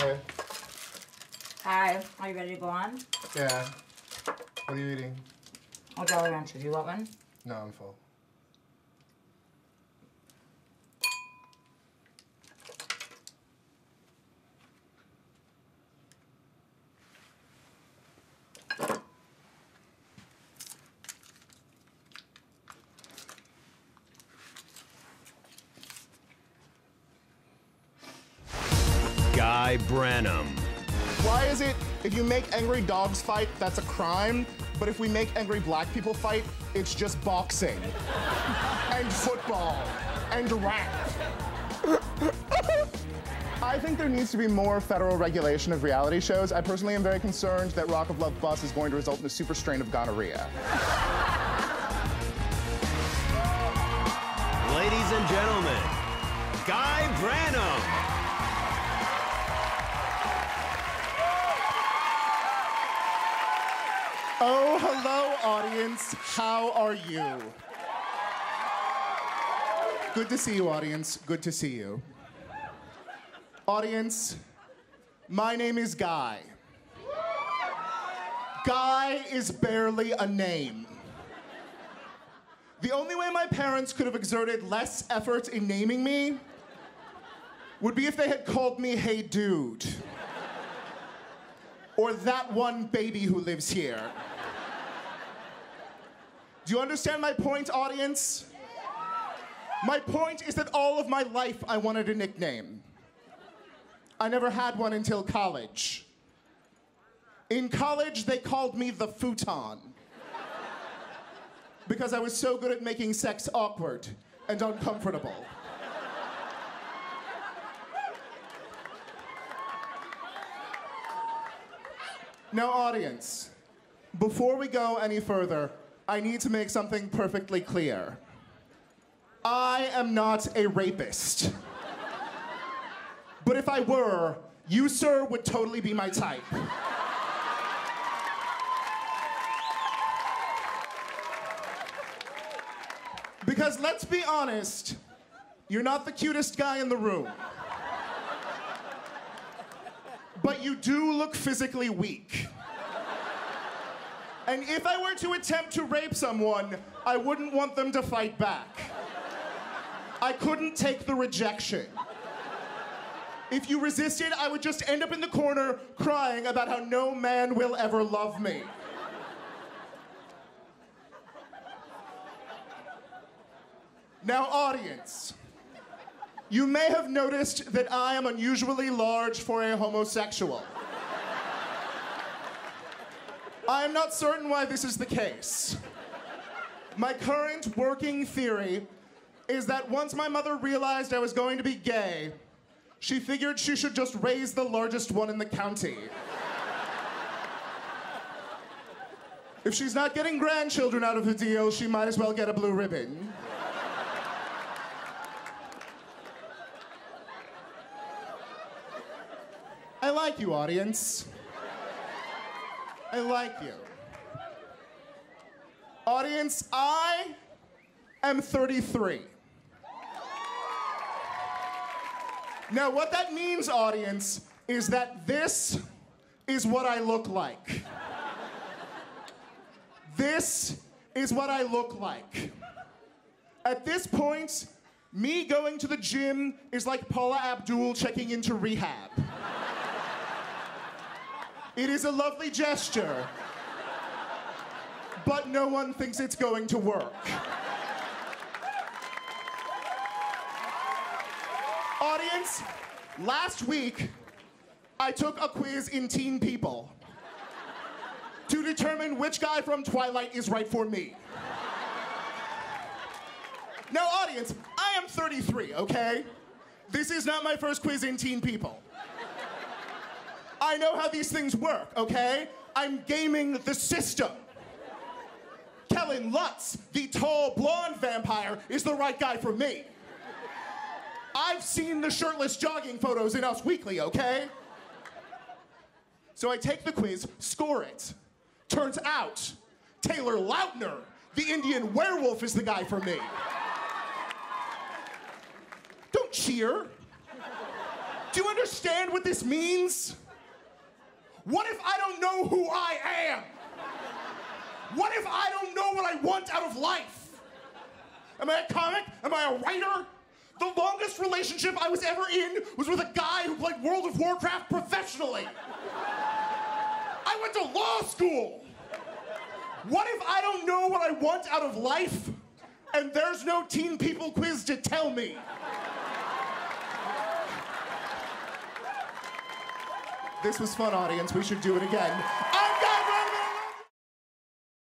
Hey. Hi, are you ready to go on? Yeah. What are you eating? Oh, Jolly Rancher, do you want one? No, I'm full. Guy Branum. Why is it if you make angry dogs fight, that's a crime, but if we make angry black people fight, it's just boxing and football and rap? I think there needs to be more federal regulation of reality shows. I personally am very concerned that Rock of Love Bus is going to result in a super strain of gonorrhea. Ladies and gentlemen, Guy Branum. Oh, hello, audience. How are you? Good to see you, audience. Good to see you. Audience, my name is Guy. Guy is barely a name. The only way my parents could have exerted less effort in naming me would be if they had called me Hey Dude. Or that one baby who lives here. Do you understand my point, audience? My point is that all of my life I wanted a nickname. I never had one until college. In college, they called me the futon because I was so good at making sex awkward and uncomfortable. Now, audience, before we go any further, I need to make something perfectly clear. I am not a rapist. But if I were, you, sir, would totally be my type. Because let's be honest, you're not the cutest guy in the room. But you do look physically weak. And if I were to attempt to rape someone, I wouldn't want them to fight back. I couldn't take the rejection. If you resisted, I would just end up in the corner crying about how no man will ever love me. Now, audience, you may have noticed that I am unusually large for a homosexual. I am not certain why this is the case. My current working theory is that once my mother realized I was going to be gay, she figured she should just raise the largest one in the county. If she's not getting grandchildren out of the deal, she might as well get a blue ribbon. I like you, audience. I like you. Audience, I am 33. Now, what that means, audience, is that this is what I look like. This is what I look like. At this point, me going to the gym is like Paula Abdul checking into rehab. It is a lovely gesture, but no one thinks it's going to work. Audience, last week I took a quiz in Teen People to determine which guy from Twilight is right for me. Now, audience, I am 33, okay? This is not my first quiz in Teen People. I know how these things work, okay? I'm gaming the system. Kellen Lutz, the tall blonde vampire, is the right guy for me. I've seen the shirtless jogging photos in Us Weekly, okay? So I take the quiz, score it. Turns out, Taylor Lautner, the Indian werewolf, is the guy for me. Don't cheer. Do you understand what this means? What if I don't know who I am? What if I don't know what I want out of life? Am I a comic? Am I a writer? The longest relationship I was ever in was with a guy who played World of Warcraft professionally. I went to law school. What if I don't know what I want out of life and there's no teen people quiz to tell me? This was fun, audience. We should do it again.